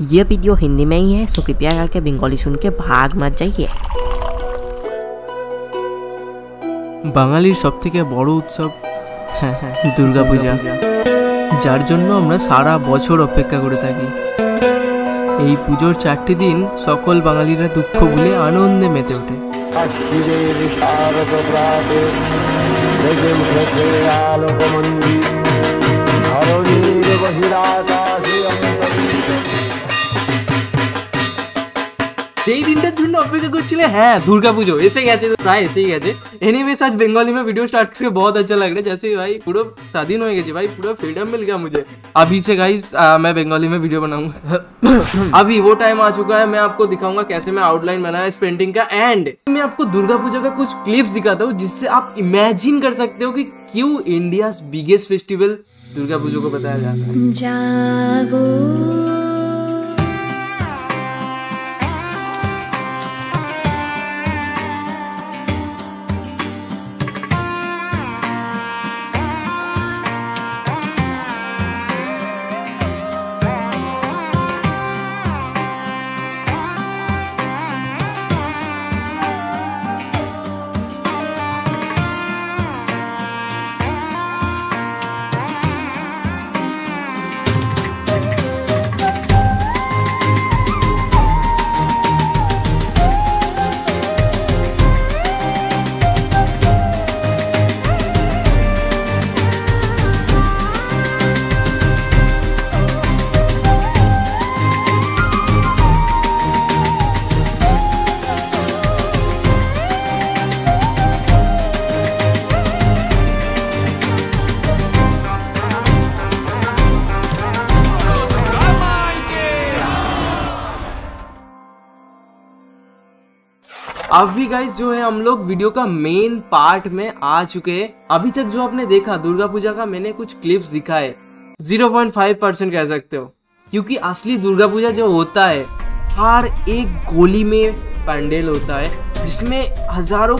ये वीडियो हिंदी में ही है सो कृपया करके बंगाली सुन के भाग मत जाइए বাঙালির সব থেকে বড় উৎসব হ্যাঁ হ্যাঁ দুর্গাপূজা যার জন্য আমরা সারা বছর অপেক্ষা করে থাকি এই পুজোর চারটি দিন সকল বাঙালিরা দুঃখ ভুলে আনন্দে মেতে ওঠে অক্ষিরের শারদ প্রাতে জেগে উঠেছে আলোকমন্দি ধরণীর বহিরাকাশে সেই দিনটার জন্য অপেক্ষা করছিলে हाँ दुर्गापुजो ऐसे गए तो प्राय ऐसे ही गए एनीवेज आज बंगाली में वीडियो स्टार्ट करके बहुत अच्छा लग रहा है जैसे भाई पूरा स्वाधीन हो गए भाई पूरा फ्रीडम मिल गया मुझे अभी से गाइस मैं बंगाली में वीडियो बनाऊंगा अभी वो टाइम आ चुका है मैं आपको दिखाऊंगा कैसे मैं आउटलाइन बनाया इस पेंटिंग का एंड मैं आपको दुर्गा पूजा का कुछ क्लिप्स दिखाता हूँ जिससे आप इमेजिन कर सकते हो कि क्यों India biggest festival Durga Puja को बताया जाता है जागो अभी गाइस जो है, हम लोग वीडियो का मेन पार्ट में आ चुके हैं। अभी तक जो आपने देखा, दुर्गा पूजा का, मैंने कुछ क्लिप्स दिखाए। 0.5 परसेंट कह सकते हो। क्योंकि असली दुर्गा पूजा जो होता है, हर एक गोली में पंडेल होता है, जिसमें हज़ारों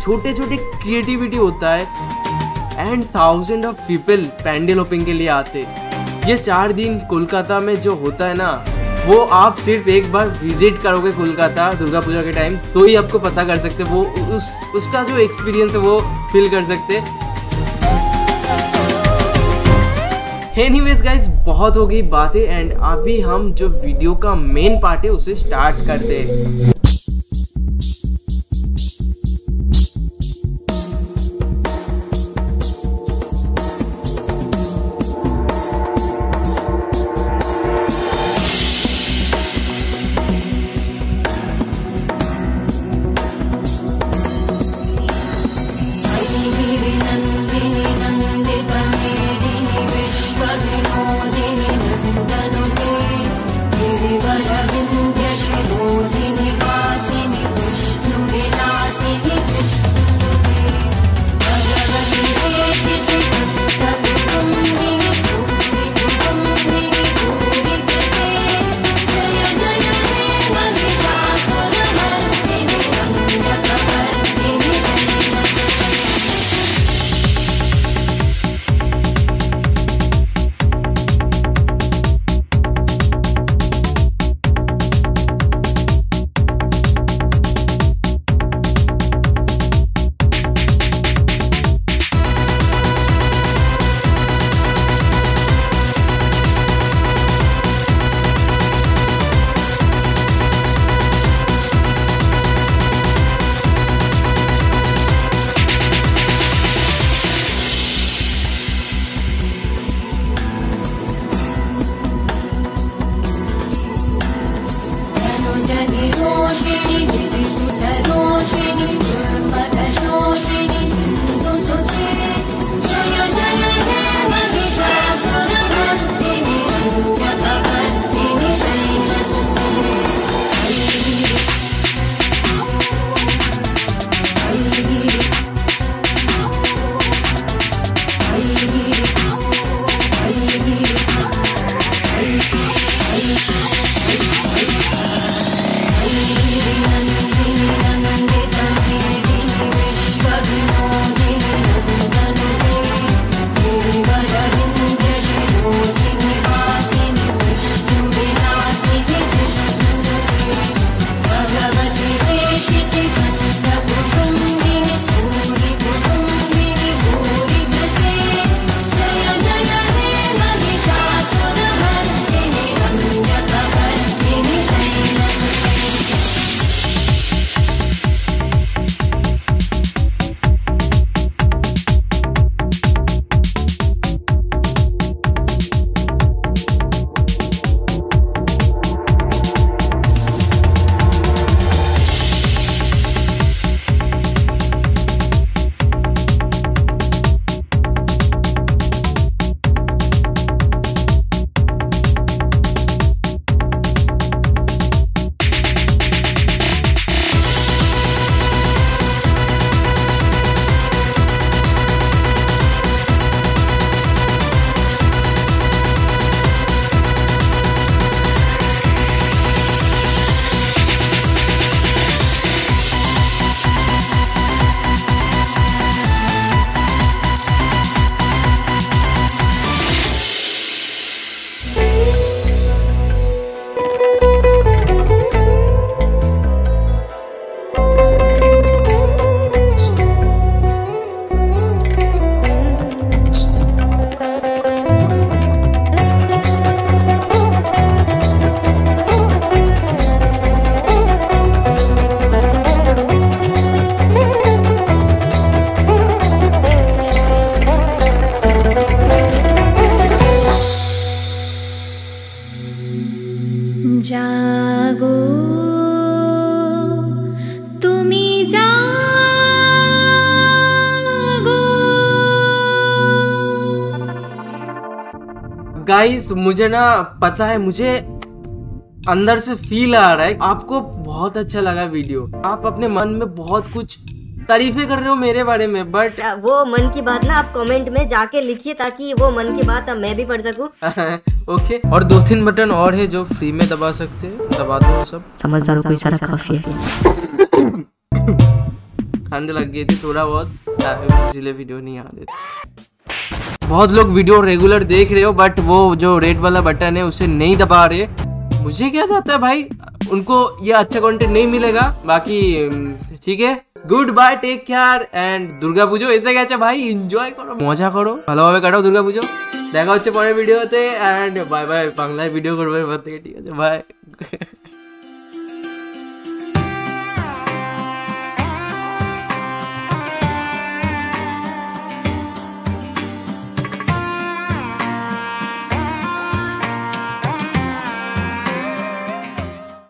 छोटे छोटे क्रिएटिविटी होता है and thousand of people pandal opening के लिए आते ये चार दिन कोलकाता में जो होता है ना वो आप सिर्फ़ एक बार विज़िट करोगे कोलकाता दुर्गा पूजा के टाइम तो ही आपको पता कर सकते वो उस, उसका जो एक्सपीरियंस है, वो फील कर सकते एनीवेज गाइस बहुत होगी बातें एंड अभी हम जो वीडियो का मेन पार्ट है, उसे स्टार्ट करते हैं। श्री मोदिने 去你。জাগো তুমি জাগো गाइस मुझे ना पता है मुझे अंदर से फील आ रहा है आपको बहुत अच्छा लगा वीडियो आप अपने मन में बहुत कुछ तारीफें कर रहे हो मेरे बारे में बट वो मन की बात ना आप कमेंट में जाके लिखिए ताकि वो मन की बात अब मैं भी पढ़ सकूँ। ओके और दो तीन बटन और है जो फ्री में दबा सकते हैं दबा दो सब। समझदारों को इशारा काफ़ी है। ठंड लग गई थी थोड़ा बहुत इसलिए वीडियो नहीं आ रही बहुत लोग वीडियो रेगुलर देख रहे हो बट वो जो रेड वाला बटन है उसे नहीं दबा रहे। मुझे क्या जाता है भाई? उनको ये अच्छा कंटेंट नहीं मिलेगा बाकी ठीक है? Good bye take care and Durga Pujo এসে গেছে ভাই এনজয় করো, মজা করো, ভালোভাবে কাটাও দুর্গা পুজো দেখা হচ্ছে পরের ভিডিওতে অ্যান্ড বাই বাই বাংলায় ভিডিও করব এবার থেকে, ঠিক আছে বাই